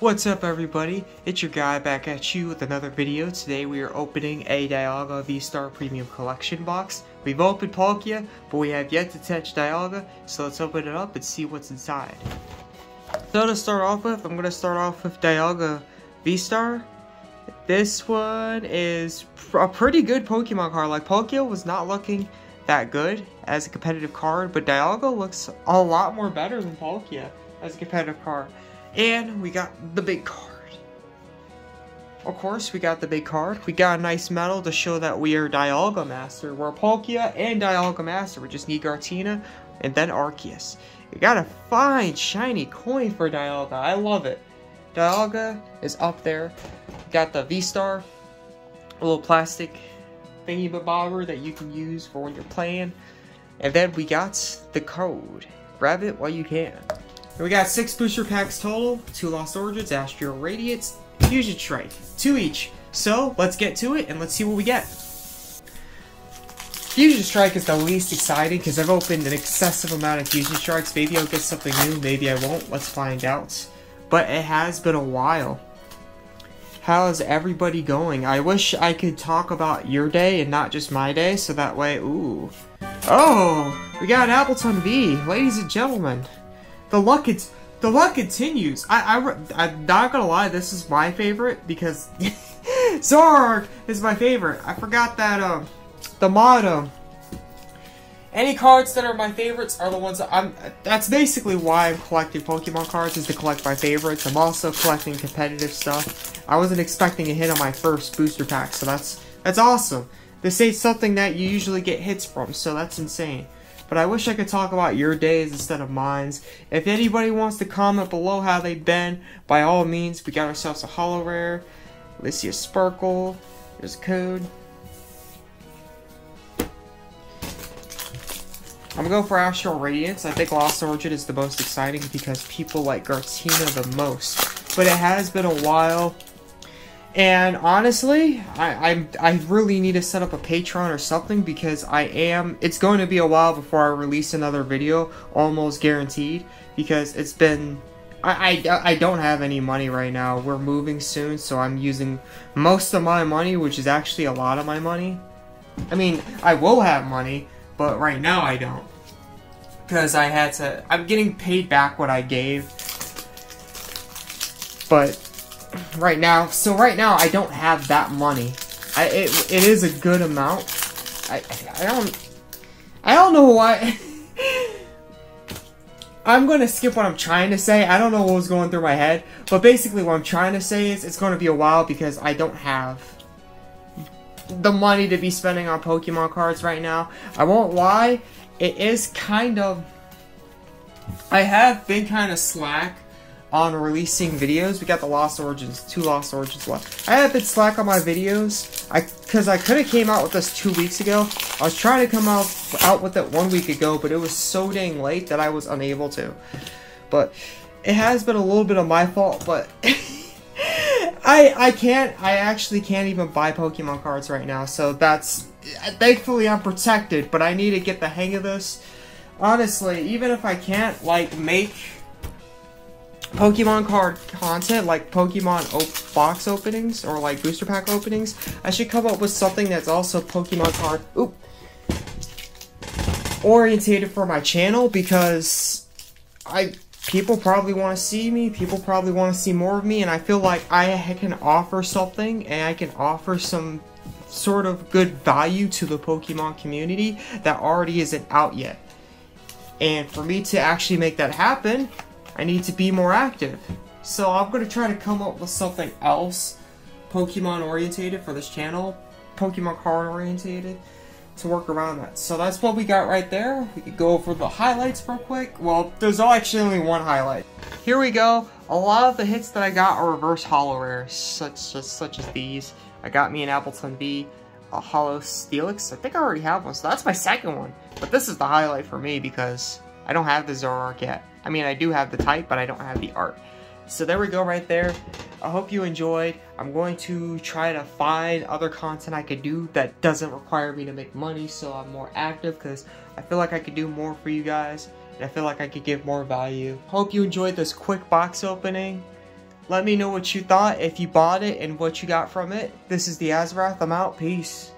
What's up everybody? It's your guy back at you with another video. Today we are opening a Dialga V-Star Premium Collection box. We've opened Palkia, but we have yet to touch Dialga, so let's open it up and see what's inside. So to start off with, I'm going to start off with Dialga V-Star. This one is a pretty good Pokemon card. Like, Palkia was not looking that good as a competitive card, but Dialga looks a lot more better than Palkia as a competitive card. And we got the big card. Of course, we got the big card. We got a nice medal to show that we are Dialga Master. We're Palkia and Dialga Master. We just need Giratina and then Arceus. We got a fine, shiny coin for Dialga. I love it. Dialga is up there. Got the V-Star, a little plastic thingy bobber that you can use for when you're playing. And then we got the code. Grab it while you can. We got six booster packs total, two Lost Origins, Astral Radiance, Fusion Strike, two each. So let's get to it and let's see what we get. Fusion Strike is the least exciting because I've opened an excessive amount of Fusion Strikes. Maybe I'll get something new, maybe I won't. Let's find out. But it has been a while. How's everybody going? I wish I could talk about your day and not just my day, so that way, ooh. Oh, we got an Appletun V, ladies and gentlemen the luck it's the luck continues. I, I I'm not gonna lie, this is my favorite because Zoroark is my favorite. I forgot that um the motto. Any cards that are my favorites are the ones that I'm. That's basically why I'm collecting Pokemon cards is to collect my favorites. I'm also collecting competitive stuff. I wasn't expecting a hit on my first booster pack, so that's that's awesome. This ain't something that you usually get hits from, so that's insane but I wish I could talk about your days instead of mine's. If anybody wants to comment below how they've been, by all means, we got ourselves a Holo Rare. Let's see a Sparkle. There's a code. I'm gonna go for Astral Radiance. I think Lost Origin is the most exciting because people like Giratina the most. But it has been a while and honestly, I, I I really need to set up a Patreon or something because I am. It's going to be a while before I release another video, almost guaranteed. Because it's been, I, I I don't have any money right now. We're moving soon, so I'm using most of my money, which is actually a lot of my money. I mean, I will have money, but right now I don't. Because I had to. I'm getting paid back what I gave. But right now. So right now, I don't have that money. I, it, it is a good amount. I, I don't, I don't know why. I'm going to skip what I'm trying to say. I don't know what was going through my head. But basically what I'm trying to say is it's going to be a while because I don't have the money to be spending on Pokemon cards right now. I won't lie. It is kind of... I have been kind of slack on releasing videos. We got the Lost Origins, two Lost Origins left. I have been slack on my videos, I because I could have came out with this two weeks ago. I was trying to come out out with it one week ago, but it was so dang late that I was unable to. But it has been a little bit of my fault, but I I can't I actually can't even buy Pokemon cards right now, so that's thankfully I'm protected, but I need to get the hang of this. Honestly, even if I can't like make Pokemon card content, like Pokemon op box openings or like booster pack openings, I should come up with something that's also Pokemon card oop, orientated for my channel because I people probably want to see me, people probably want to see more of me, and I feel like I can offer something and I can offer some sort of good value to the Pokemon community that already isn't out yet. And for me to actually make that happen, I need to be more active. So I'm going to try to come up with something else Pokemon orientated for this channel, Pokemon card orientated, to work around that. So that's what we got right there. We could go over the highlights real quick. Well, there's actually only one highlight. Here we go. A lot of the hits that I got are reverse holo rares, such, such, such as these. I got me an Appletun V, a Holo Steelix. I think I already have one, so that's my second one. But this is the highlight for me because I don't have the Zoroark yet. I mean, I do have the type, but I don't have the art. So there we go right there. I hope you enjoyed. I'm going to try to find other content I could do that doesn't require me to make money so I'm more active because I feel like I could do more for you guys and I feel like I could give more value. Hope you enjoyed this quick box opening. Let me know what you thought if you bought it and what you got from it. This is the AzureWrath. I'm out. Peace.